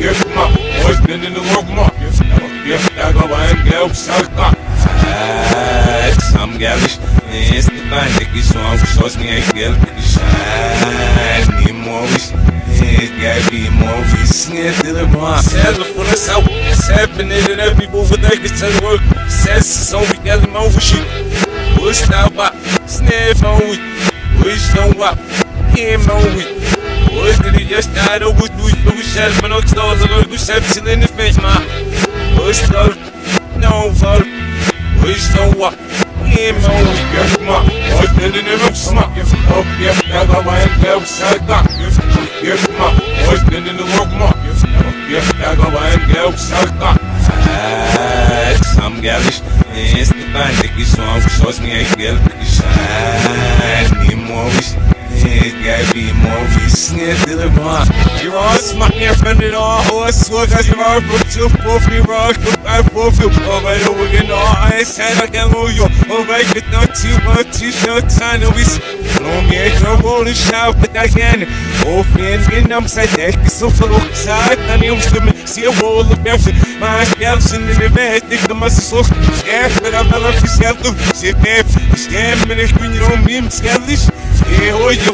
Yırtma, özlerini vurma. Yırtma, gelip saca. Sam gelmiş, neste bandeki som, sos minha gel, shine, movies, gabi movies, neste ma. Selber von der Sau, selber nicht in every move with that gets to work. Says so we get them over shit. Push now sniff on we, wish don't wop, him on we. Hoje ele já está no good do do shell, mas não está no do shell, se nem fez ma. Hoje não, não vol, hoje não wop. Him on we, yes ma. Hoje ele nem me sma. Oh yeah, pega vai get saca. Yes ma. Hoje ele nem work Yeah, gel, shine, movies. Gabi movies, neste ma. You're all smart, you're offended all horse, swag as you're all for two, four, three, rock, I four, few, oh, lord, we're getting all I said I can move you, oh, my good, not too much, too short time, no, we Long me, no, rolling shout, but I can, oh, fan, get I'm side, that is so full of side, and I'm swimming, see a roll of bouncing, my skeleton in the bed, think the muscle, so, yeah, but I'm not for skeleton, sit there, stand, and it's when you don't mean skeleton. Yeah, oh, you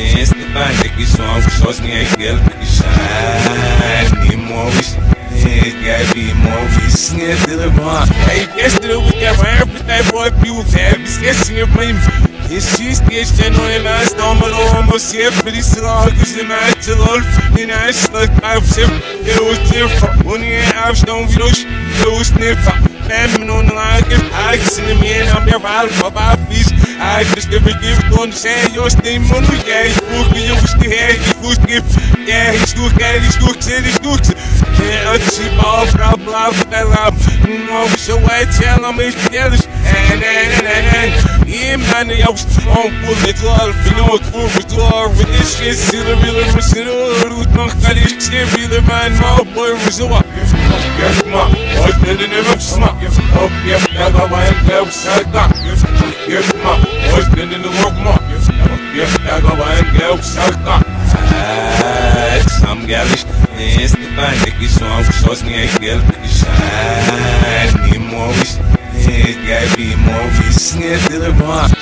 to me, what's the smack, oh, yeah, that's how I am, gal, side back, yes, ma, what's the name of work, ma, yeah, that's how I am, gal, side back. Sam gelmiş, neste bandeki som, sos minha gel, shine, movies. Gabi movies, neste ma. Hey, yesterday we got my everything boy people have esqueci of mim. Esses dias tem no mais toma lomo se feliz lagos de mais de lol e nas like I've seen it was different when you have stone views it was different Family on the line, give in the man, I'm your vibe, my vibe, please. I just never give it on the sand, your steam on the yeah, he's fucking you was the hair, he was gift. Yeah, he's still got he's still said he's still Yeah, a cheap all blah blah with that love. No, we show I tell it's jealous. And and and and yeah, man, was strong, bullet, all for you, for with all with this shit, still a real machine, root, no, got this shit, real man, my boy, a Yes, ma, what's the name of smack? Oh, yeah, that's how I am, gal, side back. Yes, ma, what's the name of work, ma? Yeah, that's how I am, gal, side back. Sam gelmiş, neste bandeki som, sos minha gel, shine, movies. Gabi ma.